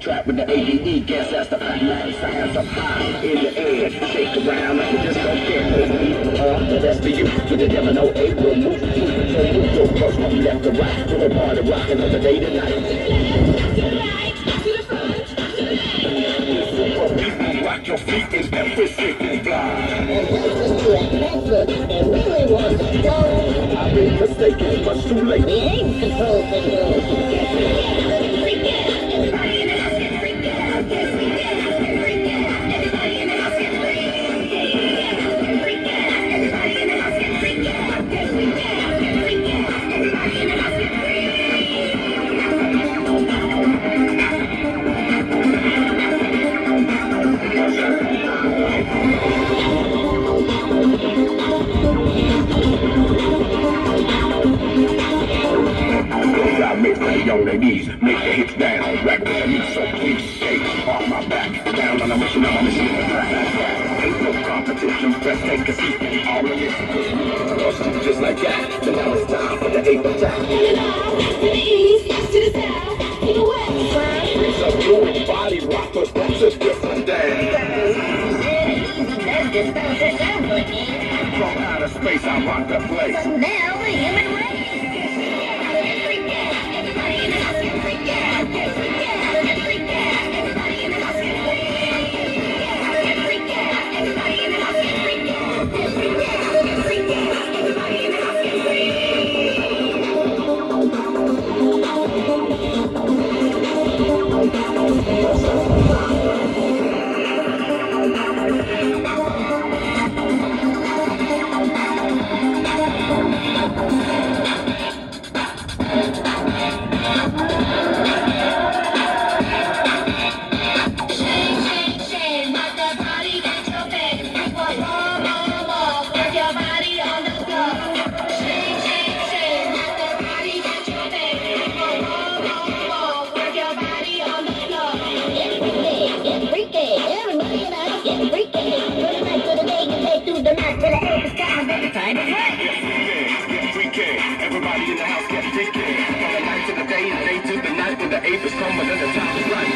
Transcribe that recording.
trap with the ADE gas. That's the fat man. Hands up high in the air. Shake around like a disco kid. Uh, that's for you. To the devil, no April. Move, move, so move your close from left to right. To the party rocking on the day to night. Rock your feet in every single blind. I've been mistaken, much too late. We ain't control. Make for the young ladies, make the hips down, rap with me, so please shake off my back, down on a mission, I'm a mission to track. Ain't no competition, best take a seat, all of this is just like that. So now it's time for the eighth attack. Raise up your body rockers, that's a different dance. That's just how it sounds like me. From outer space, I rock the place. Now Time to play. Get freaky, everybody in the house get freaky. From the night to the day, the day to the night, when the ape is coming, then the time is right.